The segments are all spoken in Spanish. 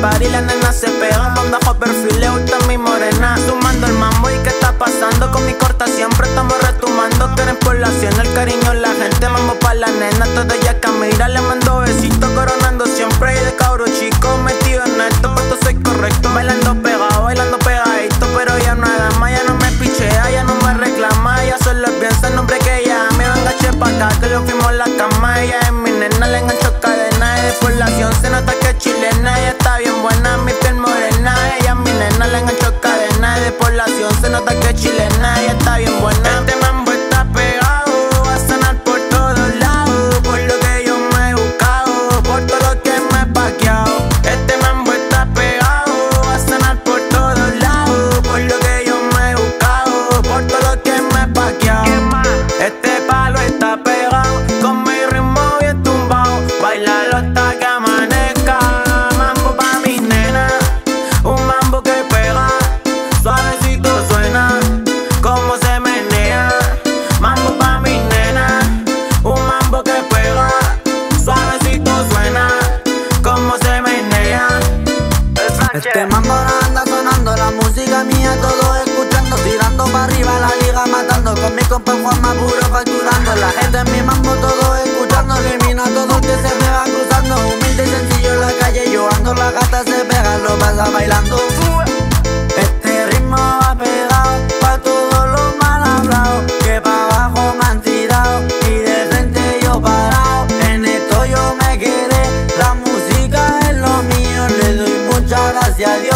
Llegamos pa'l par y la nena se pega. Con bajo perfil le gusta mi morena. Sumando el mambo y qué está pasando. Con mi corta siempre estamos retumando. Quieren población, el cariño, la gente. Mambo pa' la nena, todo ella camina. Le mando besitos, coronando siempre. Y de cabro chico metido en esto, pues soy correcto. Bailando pegado, bailando pegadito. Pero ya nada más, ya no me pichea, ya no me reclama. Ya solo piensa el nombre que ella me venga pa' acá, que lo fuimos la cama. Ella es mi nena, le engancho cadena. Y de población se que es chilena. Está bien buena, mi piel morena. Ella es mi nena, le engancho cadena. De población se nota que es chilena. Este mambo anda sonando, la música mía todos escuchando, tirando para arriba la liga matando, con mi compa Juanma puro facturando, la gente en mi mambo todos escuchando, elimina a todos que se me van cruzando, humilde y sencillo en la calle, yo ando, la gata se pega, lo pasa bailando. Gracias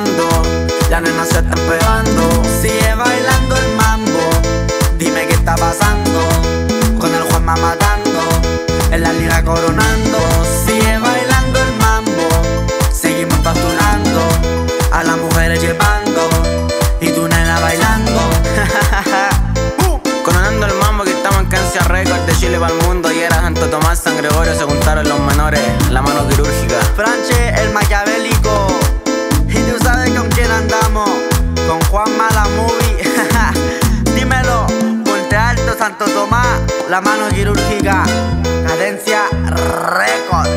matando. Las nenas se están pegando. Sigue bailando el mambo, dime qué está pasando. Con el Juanma matando, en la liga coronando. Sigue bailando el mambo, seguimos facturando. A las mujeres llevando, y tu nena bailando. Coronando el mambo que estamos en Cancia Record de Chile para el mundo. Y era Santo Tomás, San Gregorio, se juntaron los menores, la mano quirúrgica. Franche, el maquiavélico. Santo Tomás, la mano quirúrgica. Cadencia Record.